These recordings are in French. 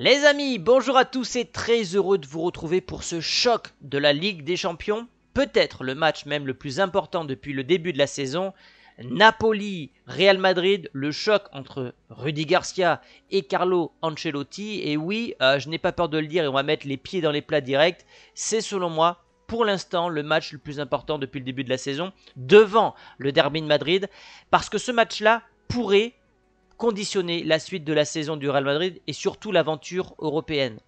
Les amis, bonjour à tous et très heureux de vous retrouver pour ce choc de la Ligue des Champions. Peut-être le match même le plus important depuis le début de la saison. Napoli, Real Madrid, le choc entre Rudy Garcia et Carlo Ancelotti. Et oui, euh, je n'ai pas peur de le dire et on va mettre les pieds dans les plats directs. C'est selon moi pour l'instant le match le plus important depuis le début de la saison, devant le Derby de Madrid, parce que ce match-là pourrait conditionner la suite de la saison du Real Madrid et surtout l'aventure européenne.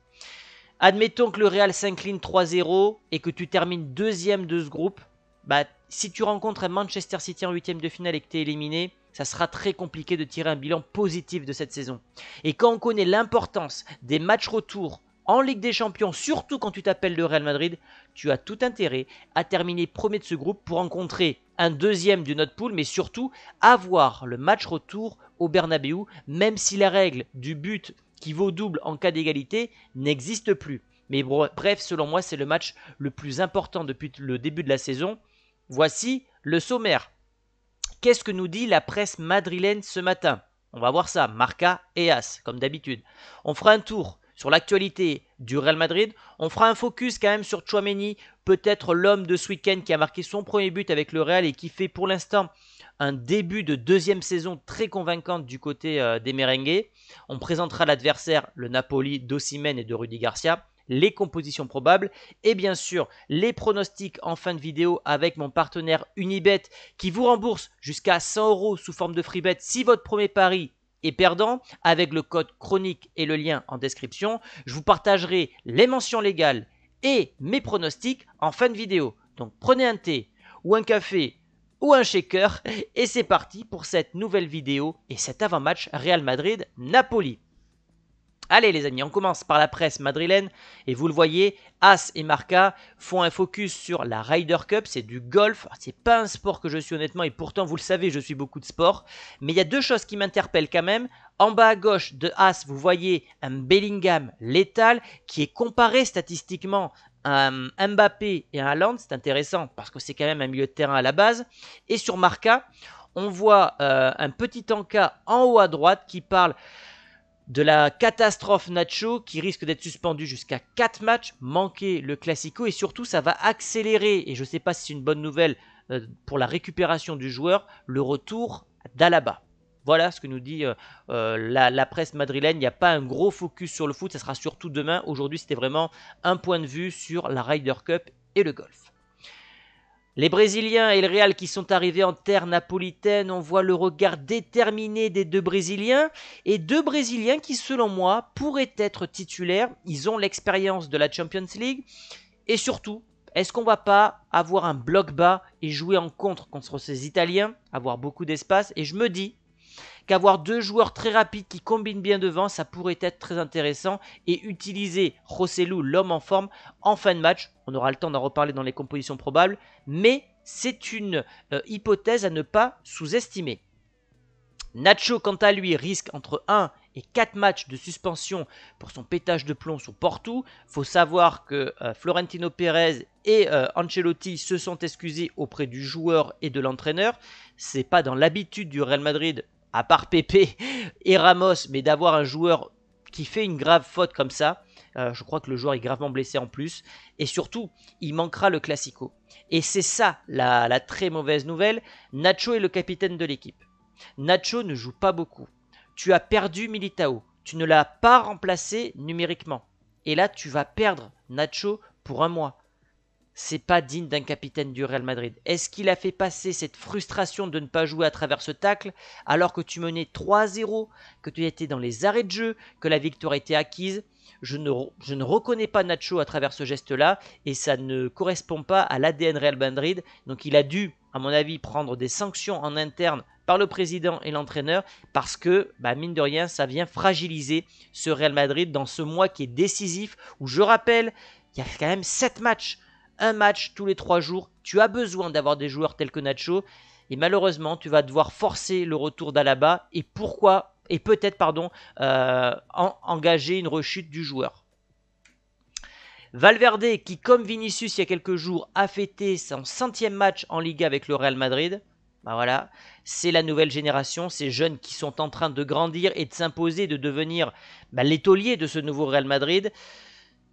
Admettons que le Real s'incline 3-0 et que tu termines deuxième de ce groupe, bah, si tu rencontres un Manchester City en huitième de finale et que tu es éliminé, ça sera très compliqué de tirer un bilan positif de cette saison. Et quand on connaît l'importance des matchs retour en Ligue des Champions, surtout quand tu t'appelles le Real Madrid, tu as tout intérêt à terminer premier de ce groupe pour rencontrer un deuxième du notre pool, mais surtout avoir le match retour au Bernabeu, même si la règle du but qui vaut double en cas d'égalité n'existe plus. Mais bref, selon moi, c'est le match le plus important depuis le début de la saison. Voici le sommaire. Qu'est-ce que nous dit la presse madrilène ce matin? On va voir ça, Marca et As, comme d'habitude. On fera un tour sur l'actualité du Real Madrid. On fera un focus quand même sur Chouameni, peut-être l'homme de ce week-end qui a marqué son premier but avec le Real et qui fait pour l'instant un début de deuxième saison très convaincante du côté euh, des merengues. On présentera l'adversaire, le Napoli d'Ossimène et de Rudy Garcia les compositions probables et bien sûr les pronostics en fin de vidéo avec mon partenaire Unibet qui vous rembourse jusqu'à 100 euros sous forme de free bet si votre premier pari et perdant, avec le code chronique et le lien en description, je vous partagerai les mentions légales et mes pronostics en fin de vidéo. Donc prenez un thé ou un café ou un shaker et c'est parti pour cette nouvelle vidéo et cet avant-match Real Madrid-Napoli. Allez les amis, on commence par la presse madrilène. Et vous le voyez, As et Marca font un focus sur la Ryder Cup, c'est du golf, c'est pas un sport que je suis honnêtement. Et pourtant vous le savez, je suis beaucoup de sport, mais il y a deux choses qui m'interpellent quand même. En bas à gauche de As, vous voyez un Bellingham létal qui est comparé statistiquement à un Mbappé et un Haaland, c'est intéressant parce que c'est quand même un milieu de terrain à la base. Et sur Marca, on voit euh, un petit encas en haut à droite qui parle de la catastrophe Nacho qui risque d'être suspendu jusqu'à 4 matchs, manquer le Classico et surtout ça va accélérer, et je ne sais pas si c'est une bonne nouvelle euh, pour la récupération du joueur, le retour d'Alaba. Voilà ce que nous dit euh, euh, la, la, presse madrilène. Il n'y a pas un gros focus sur le foot, ça sera surtout demain. Aujourd'hui, c'était vraiment un point de vue sur la Ryder Cup et le golf. Les Brésiliens et le Real qui sont arrivés en terre napolitaine, on voit le regard déterminé des deux Brésiliens. Et deux Brésiliens qui, selon moi, pourraient être titulaires. Ils ont l'expérience de la Champions League. Et surtout, est-ce qu'on va pas avoir un bloc bas et jouer en contre contre ces Italiens, avoir beaucoup d'espace? Et je me dis qu'avoir deux joueurs très rapides qui combinent bien devant, ça pourrait être très intéressant. Et utiliser Rossellou, l'homme en forme, en fin de match. On aura le temps d'en reparler dans les compositions probables. Mais c'est une euh, hypothèse à ne pas sous-estimer. Nacho, quant à lui, risque entre 1 et 4 matchs de suspension pour son pétage de plomb sur Porto. Faut savoir que euh, Florentino Pérez et euh, Ancelotti se sont excusés auprès du joueur et de l'entraîneur. C'est pas dans l'habitude du Real Madrid à part Pépé et Ramos, mais d'avoir un joueur qui fait une grave faute comme ça, euh, je crois que le joueur est gravement blessé en plus. Et surtout, il manquera le Classico. Et c'est ça la, la, très mauvaise nouvelle. Nacho est le capitaine de l'équipe. Nacho ne joue pas beaucoup. Tu as perdu Militao. Tu ne l'as pas remplacé numériquement. Et là, tu vas perdre Nacho pour un mois c'est pas digne d'un capitaine du Real Madrid. Est-ce qu'il a fait passer cette frustration de ne pas jouer à travers ce tacle alors que tu menais 3-0, que tu étais dans les arrêts de jeu, que la victoire était acquise? Je ne, reconnais pas Nacho à travers ce geste-là et ça ne correspond pas à l'ADN Real Madrid. Donc il a dû, à mon avis, prendre des sanctions en interne par le président et l'entraîneur parce que, bah, mine de rien, ça vient fragiliser ce Real Madrid dans ce mois qui est décisif où, je rappelle, il y a quand même 7 matchs un match tous les trois jours. Tu as besoin d'avoir des joueurs tels que Nacho. Et malheureusement, tu vas devoir forcer le retour d'Alaba. Et pourquoi Et peut-être, pardon, euh, engager une rechute du joueur. Valverde, qui comme Vinicius il y a quelques jours a fêté son centième match en Liga avec le Real Madrid, Bah voilà, c'est la nouvelle génération, ces jeunes qui sont en train de grandir et de s'imposer, de devenir bah, l'étolier de ce nouveau Real Madrid.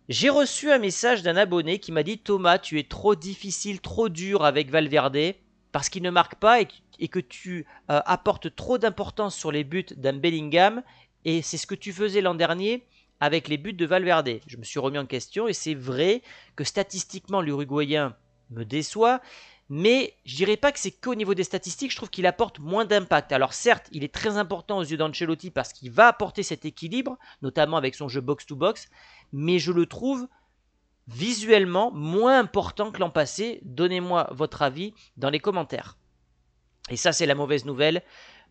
J'ai reçu un message d'un abonné qui m'a dit Thomas, tu es trop difficile, trop dur avec Valverde parce qu'il ne marque pas et, que tu euh, apportes trop d'importance sur les buts d'un Bellingham et c'est ce que tu faisais l'an dernier avec les buts de Valverde. Je me suis remis en question et c'est vrai que statistiquement l'Uruguayen me déçoit, mais je dirais pas que c'est qu'au niveau des statistiques, je trouve qu'il apporte moins d'impact. Alors certes, il est très important aux yeux d'Ancelotti parce qu'il va apporter cet équilibre, notamment avec son jeu box-to-box, mais je le trouve visuellement moins important que l'an passé. Donnez-moi votre avis dans les commentaires. Et ça, c'est la mauvaise nouvelle.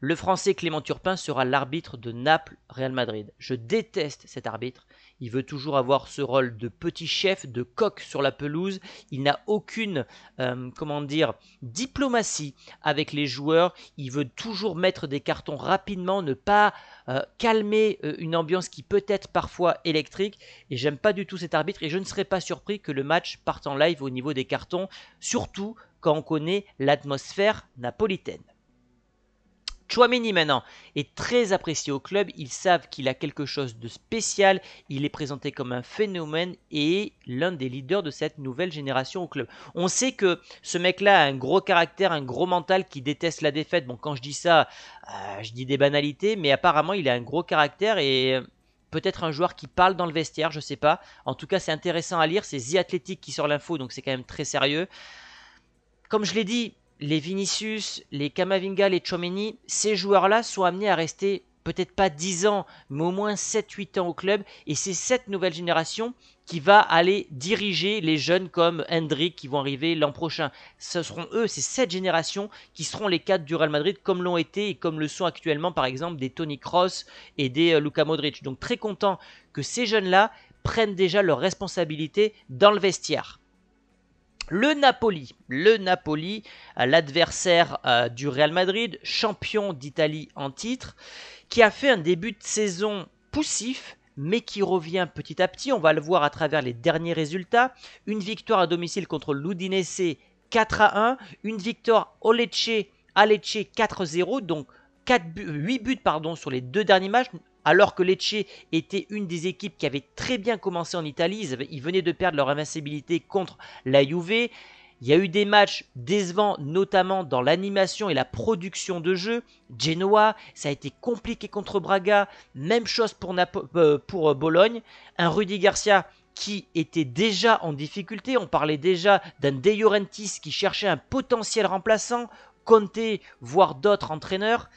Le français Clément Turpin sera l'arbitre de Naples-Real Madrid. Je déteste cet arbitre. Il veut toujours avoir ce rôle de petit chef, de coq sur la pelouse. Il n'a aucune, euh, comment dire, diplomatie avec les joueurs. Il veut toujours mettre des cartons rapidement, ne pas euh, calmer euh, une ambiance qui peut être parfois électrique. Et j'aime pas du tout cet arbitre. Et je ne serais pas surpris que le match parte en live au niveau des cartons, surtout quand on connaît l'atmosphère napolitaine. Chouameni maintenant est très apprécié au club, ils savent qu'il a quelque chose de spécial, il est présenté comme un phénomène et l'un des leaders de cette nouvelle génération au club. On sait que ce mec-là a un gros caractère, un gros mental qui déteste la défaite. Bon, quand je dis ça, euh, je dis des banalités, mais apparemment il a un gros caractère et euh, peut-être un joueur qui parle dans le vestiaire, je sais pas. En tout cas, c'est intéressant à lire, c'est The Athletic qui sort l'info, donc c'est quand même très sérieux. Comme je l'ai dit, les Vinicius, les Kamavinga, les Chomeni, ces joueurs-là sont amenés à rester peut-être pas 10 ans, mais au moins 7-8 ans au club. Et c'est cette nouvelle génération qui va aller diriger les jeunes comme Hendrik qui vont arriver l'an prochain. Ce seront eux, c'est cette génération qui seront les cadres du Real Madrid comme l'ont été et comme le sont actuellement par exemple des Tony Cross et des euh, Luka Modric. Donc très content que ces jeunes-là prennent déjà leurs responsabilités dans le vestiaire. Le Napoli, le Napoli, l'adversaire euh, du Real Madrid, champion d'Italie en titre, qui a fait un début de saison poussif, mais qui revient petit à petit. On va le voir à travers les derniers résultats. Une victoire à domicile contre l'Udinese 4 à 1, une victoire au Lecce à Lecce 4-0, donc 4 8 buts pardon, sur les deux derniers matchs, alors que Lecce était une des équipes qui avait très bien commencé en Italie. Ils, venaient de perdre leur invincibilité contre la Juve. Il y a eu des matchs décevants, notamment dans l'animation et la production de jeu. Genoa, ça a été compliqué contre Braga. Même chose pour, euh, pour euh, Bologne. Un Rudy Garcia qui était déjà en difficulté. On parlait déjà d'un De Laurentiis qui cherchait un potentiel remplaçant. Conte, voire d'autres entraîneurs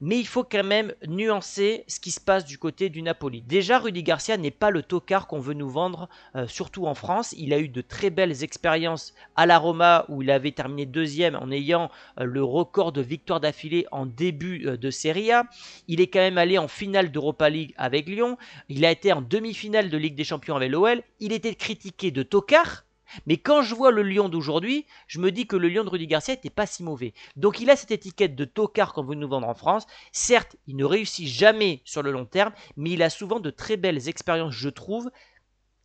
mais il faut quand même nuancer ce qui se passe du côté du Napoli. Déjà, Rudy Garcia n'est pas le tocard qu'on veut nous vendre, euh, surtout en France. Il a eu de très belles expériences à la Roma où il avait terminé deuxième en ayant euh, le record de victoires d'affilée en début euh, de Serie A. Il est quand même allé en finale d'Europa League avec Lyon. Il a été en demi-finale de Ligue des Champions avec l'OL. Il était critiqué de tocard mais quand je vois le Lyon d'aujourd'hui, je me dis que le Lyon de Rudy Garcia n'était pas si mauvais. Donc il a cette étiquette de tocard qu'on veut nous vendre en France. Certes, il ne réussit jamais sur le long terme, mais il a souvent de très belles expériences, je trouve,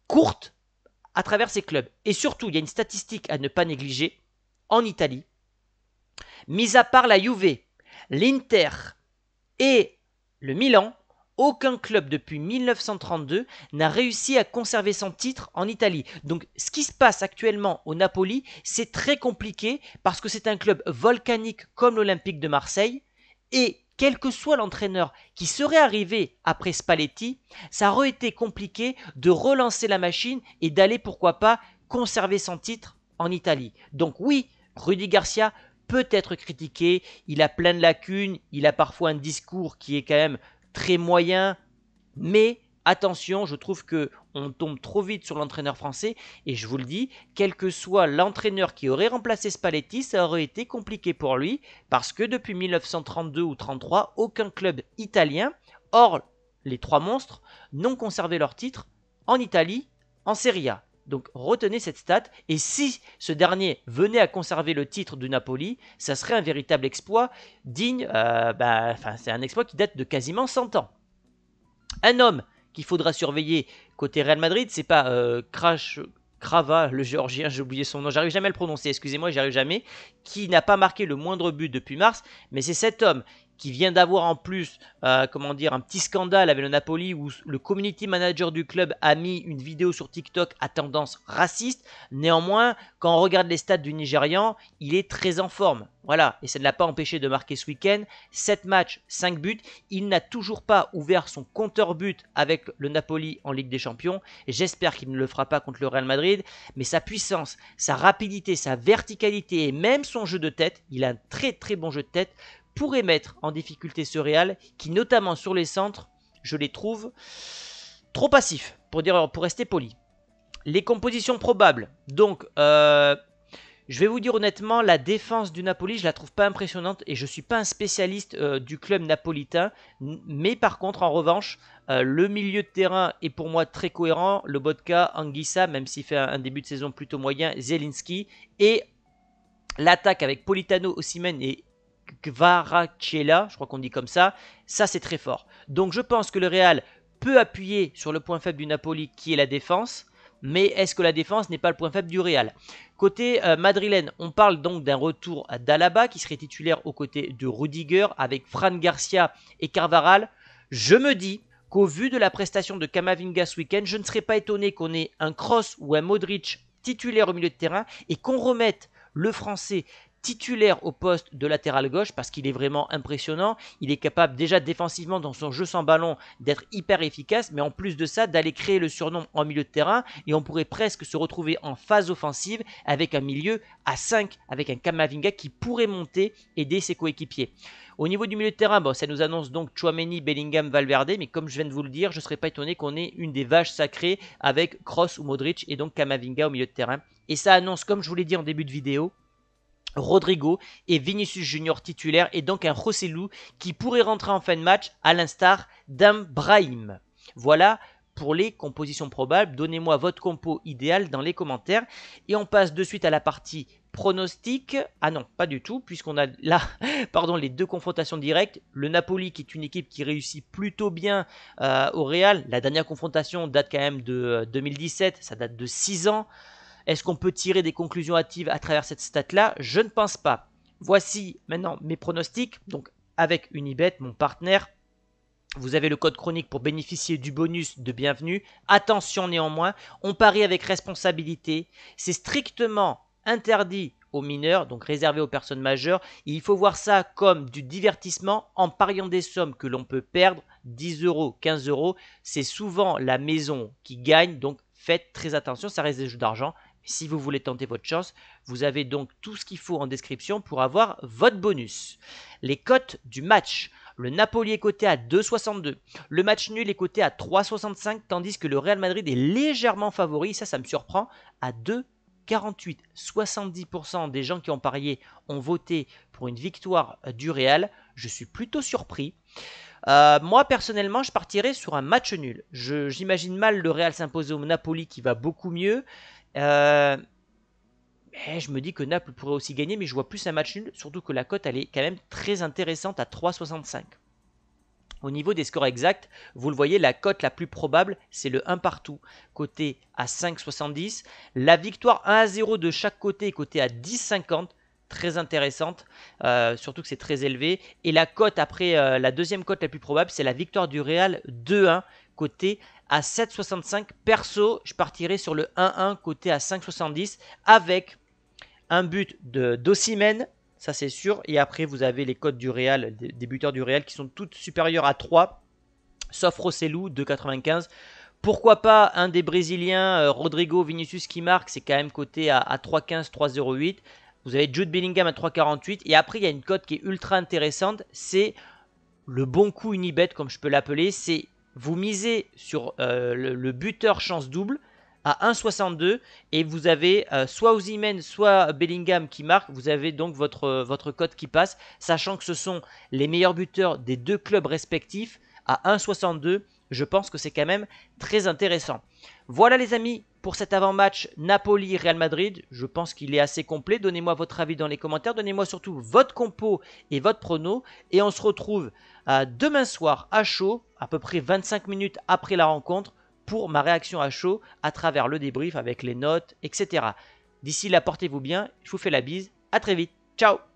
courtes à travers ses clubs. Et surtout, il y a une statistique à ne pas négliger. En Italie, mis à part la Juve, l'Inter et le Milan, aucun club depuis 1932 n'a réussi à conserver son titre en Italie. Donc ce qui se passe actuellement au Napoli, c'est très compliqué parce que c'est un club volcanique comme l'Olympique de Marseille et quel que soit l'entraîneur qui serait arrivé après Spalletti, ça aurait été compliqué de relancer la machine et d'aller pourquoi pas conserver son titre en Italie. Donc oui, Rudy Garcia peut être critiqué, il a plein de lacunes, il a parfois un discours qui est quand même très moyen, mais attention, je trouve que on tombe trop vite sur l'entraîneur français et je vous le dis, quel que soit l'entraîneur qui aurait remplacé Spalletti, ça aurait été compliqué pour lui parce que depuis 1932 ou 33, aucun club italien, hors les trois monstres, n'ont conservé leur titre en Italie en Serie A. Donc retenez cette stat, et si ce dernier venait à conserver le titre du Napoli, ça serait un véritable exploit digne, euh, bah, c'est un exploit qui date de quasiment 100 ans. Un homme qu'il faudra surveiller côté Real Madrid, c'est pas euh, Crash le géorgien, j'ai oublié son nom, j'arrive jamais à le prononcer, excusez-moi, j'y arrive jamais, qui n'a pas marqué le moindre but depuis mars, mais c'est cet homme qui vient d'avoir en plus, euh, comment dire, un petit scandale avec le Napoli où le community manager du club a mis une vidéo sur TikTok à tendance raciste. Néanmoins, quand on regarde les stats du Nigérian, il est très en forme. Voilà, et ça ne l'a pas empêché de marquer ce week-end. 7 matchs, 5 buts. Il n'a toujours pas ouvert son compteur but avec le Napoli en Ligue des Champions. J'espère qu'il ne le fera pas contre le Real Madrid. Mais sa puissance, sa rapidité, sa verticalité et même son jeu de tête, il a un très très bon jeu de tête, pourrait mettre en difficulté ce Real qui, notamment sur les centres, je les trouve trop passifs, pour, dire, rester poli. Les compositions probables. Donc, euh, je vais vous dire honnêtement, la défense du Napoli, je la trouve pas impressionnante et je suis pas un spécialiste euh, du club napolitain. Mais par contre, en revanche, euh, le milieu de terrain est pour moi très cohérent. Le Bodka, Anguissa, même s'il fait un, début de saison plutôt moyen, Zelinski. Et l'attaque avec Politano, Osimhen et Gvaracella, je crois qu'on dit comme ça, ça c'est très fort. Donc je pense que le Real peut appuyer sur le point faible du Napoli qui est la défense, mais est-ce que la défense n'est pas le point faible du Real? Côté euh, madrilène, on parle donc d'un retour d'Alaba qui serait titulaire aux côtés de Rudiger avec Fran Garcia et Carvaral. Je me dis qu'au vu de la prestation de Kamavinga ce week-end, je ne serais pas étonné qu'on ait un Cross ou un Modric titulaire au milieu de terrain et qu'on remette le français titulaire au poste de latéral gauche parce qu'il est vraiment impressionnant. Il est capable déjà défensivement dans son jeu sans ballon d'être hyper efficace, mais en plus de ça d'aller créer le surnom en milieu de terrain et on pourrait presque se retrouver en phase offensive avec un milieu à 5, avec un Kamavinga qui pourrait monter, aider ses coéquipiers. Au niveau du milieu de terrain, ça nous annonce donc Chouameni, Bellingham, Valverde, mais comme je viens de vous le dire, je ne serais pas étonné qu'on ait une des vaches sacrées avec Kroos ou Modric et donc Kamavinga au milieu de terrain. Et ça annonce, comme je vous l'ai dit en début de vidéo, Rodrigo et Vinicius Junior titulaire et donc un Rossellou qui pourrait rentrer en fin de match à l'instar d'un Brahim. Voilà pour les compositions probables. Donnez-moi votre compo idéal dans les commentaires. Et on passe de suite à la partie pronostic. Ah non, pas du tout, puisqu'on a là pardon, les deux confrontations directes. Le Napoli qui est une équipe qui réussit plutôt bien euh, au Real. La dernière confrontation date quand même de 2017, ça date de 6 ans. Est-ce qu'on peut tirer des conclusions hâtives à travers cette stat-là? Je ne pense pas. Voici maintenant mes pronostics. Donc avec Unibet, mon partenaire, vous avez le code chronique pour bénéficier du bonus de bienvenue. Attention néanmoins, on parie avec responsabilité. C'est strictement interdit aux mineurs, donc réservé aux personnes majeures. il faut voir ça comme du divertissement en pariant des sommes que l'on peut perdre, 10 euros, 15 euros. C'est souvent la maison qui gagne, donc faites très attention, ça reste des jeux d'argent. Si vous voulez tenter votre chance, vous avez donc tout ce qu'il faut en description pour avoir votre bonus. Les cotes du match. Le Napoli est coté à 2,62. Le match nul est coté à 3,65, tandis que le Real Madrid est légèrement favori, ça, ça me surprend, à 2,48. 70% des gens qui ont parié ont voté pour une victoire du Real. Je suis plutôt surpris. Euh, moi, personnellement, je partirais sur un match nul. J'imagine mal le Real s'imposer au Napoli qui va beaucoup mieux. Euh, je me dis que Naples pourrait aussi gagner, mais je vois plus un match nul, surtout que la cote elle est quand même très intéressante à 3,65. Au niveau des scores exacts, vous le voyez, la cote la plus probable, c'est le 1 partout, côté à 5,70. La victoire 1 à 0 de chaque côté est cotée à 10,50 très intéressante, euh, surtout que c'est très élevé. Et la cote après, euh, la deuxième cote la plus probable, c'est la victoire du Real 2-1, côté à 7,65. Perso, je partirai sur le 1-1 côté à 5,70 avec un but de d'Ossimène, ça c'est sûr. Et après, vous avez les cotes du Real, des, buteurs du Real qui sont toutes supérieures à 3, sauf Rossellou 2,95. Pourquoi pas un des Brésiliens, euh, Rodrigo Vinicius qui marque, c'est quand même coté à, à 3,15, 3,08. Vous avez Jude Bellingham à 3,48. Et après, il y a une cote qui est ultra intéressante. C'est le bon coup Unibet, comme je peux l'appeler. C'est vous misez sur euh, le, buteur chance double à 1,62 et vous avez euh, soit Ozymen soit Bellingham qui marque, vous avez donc votre, votre cote qui passe, sachant que ce sont les meilleurs buteurs des deux clubs respectifs à 1,62. Je pense que c'est quand même très intéressant. Voilà les amis pour cet avant-match Napoli-Real Madrid. Je pense qu'il est assez complet. Donnez-moi votre avis dans les commentaires. Donnez-moi surtout votre compo et votre prono. Et on se retrouve demain soir à chaud, à peu près 25 minutes après la rencontre, pour ma réaction à chaud à travers le débrief avec les notes, etc. D'ici là, portez-vous bien, je vous fais la bise, à très vite, ciao